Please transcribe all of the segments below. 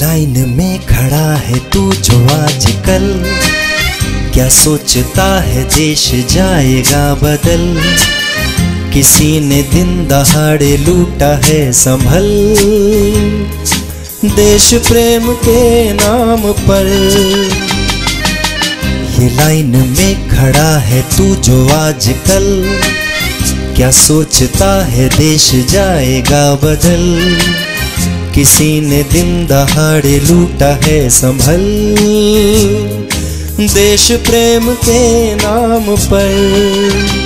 Line में खड़ा है तू जो आजकल। क्या सोचता है देश जाएगा बदल? किसी ने दिन दहाड़े लूटा है संभल। देश प्रेम के नाम पर। ये लाइन में खड़ा है तू जो आजकल। क्या सोचता है देश जाएगा बदल? किसी ने दिन दहाड़े लूटा है संभल। देश प्रेम के नाम पर।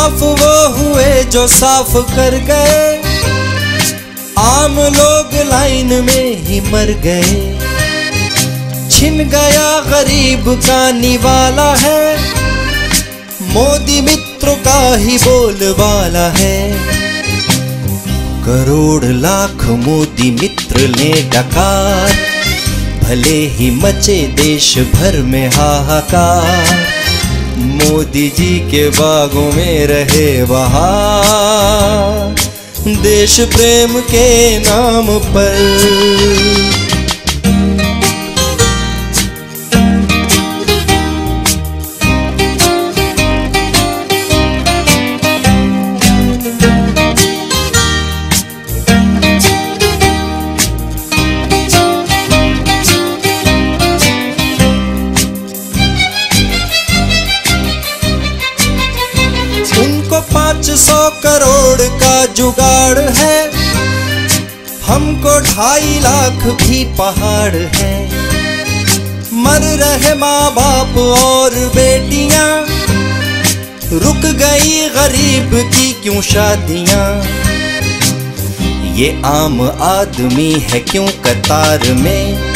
माफ़ वो हुए जो साफ़ कर गए। आम लोग लाइन में ही मर गए। छिन गया गरीब का निवाला है। मोदी मित्र का ही बोलबाला है। करोड़ लाख मोदी मित्र ले डकार। भले ही मचे देश भर में हाहाकार। मोदी जी के बागों में रहे बहार देश प्रेम के नाम पर पाँच सौ करोड़ का जुगाड़ है। हमको ढाई लाख भी पहाड़ है। मर रहे माँ बाप और बेटियाँ। रुक गई गरीब की क्यों शादियाँ? ये आम आदमी है क्यों कतार में?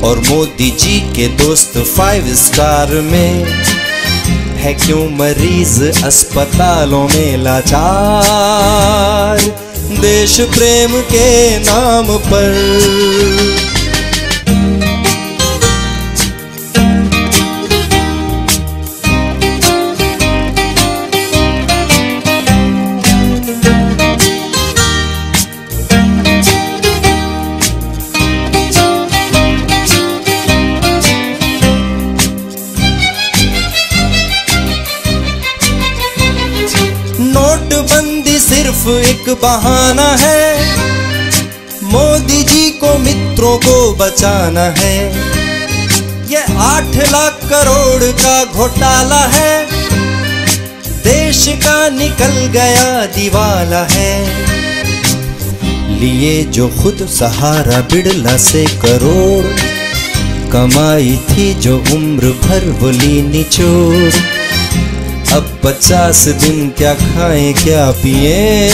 और मोदी जी के दोस्त फाइव स्टार में। है क्यों मरीज़ अस्पतालों में लाचार? देश प्रेम के नाम पर सिर्फ़ एक बहाना है। मोदी जी को मित्रों को बचाना है। ये आठ लाख करोड़ का घोटाला है। देश का निकल गया दिवाला है। लिए जो खुद सहारा बिड़ला से करोड़। कमाई थी जो उम्र भर वो ली निचोड़। अब पचास दिन क्या खाएँ, क्या पिए?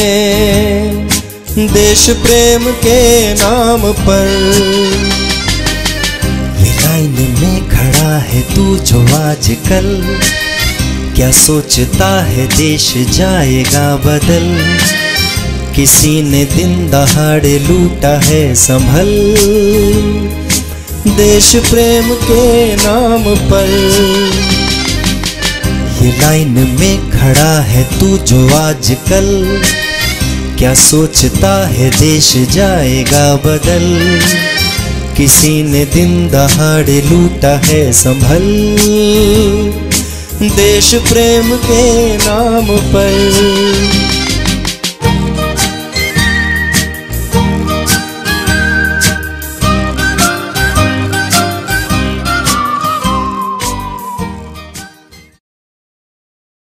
देश प्रेम के नाम पर। लाइन में खड़ा है तू जो आजकल। क्या सोचता है देश जाएगा बदल? किसी ने दिन दहाड़े लूटा है संभल। देश प्रेम के नाम पर। लाइन में खड़ा है तू जो आजकल। क्या सोचता है देश जाएगा बदल? किसी ने दिन दहाड़े लूटा है संभल। देश प्रेम के नाम पर